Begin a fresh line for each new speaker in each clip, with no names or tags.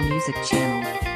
Music channel.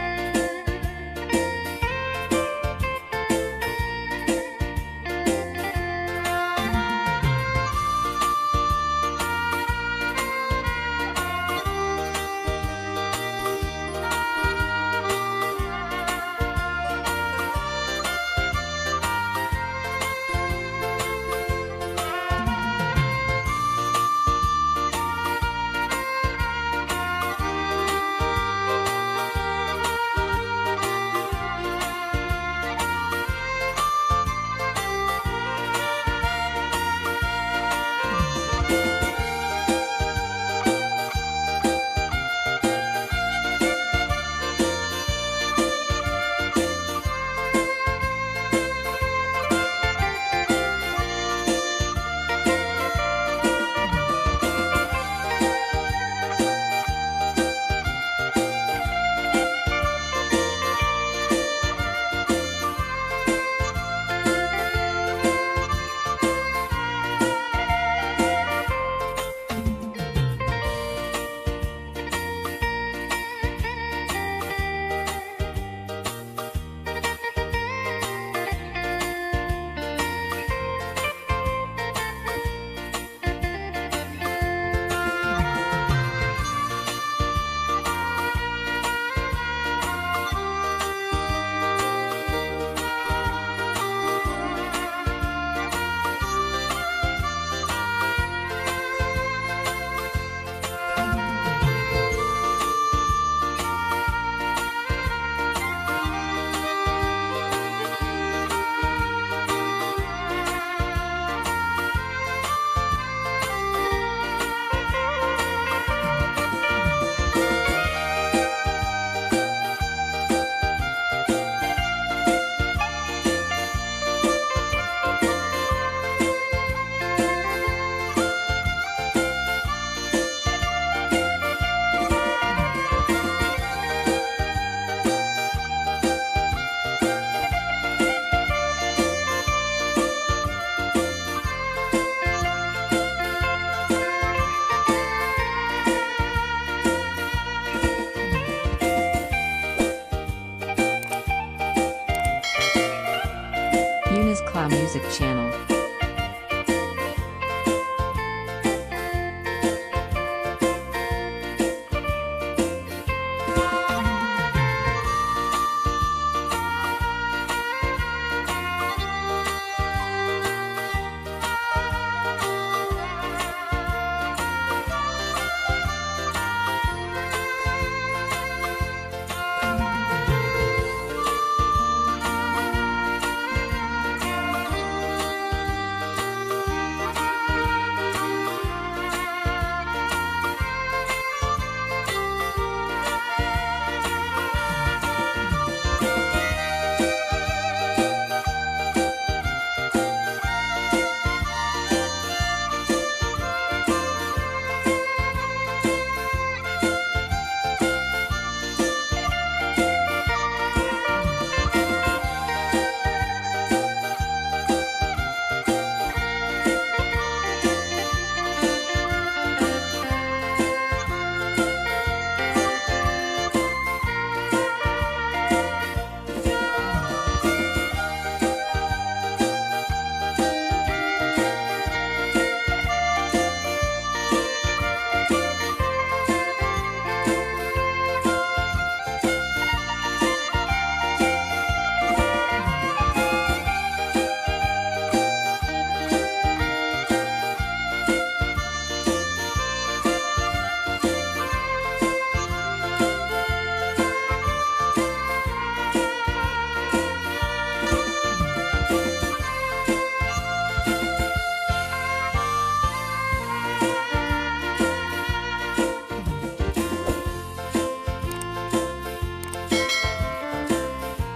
Music channel.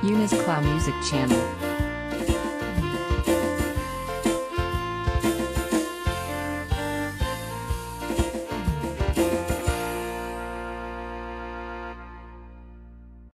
Eunice Clow Music channel.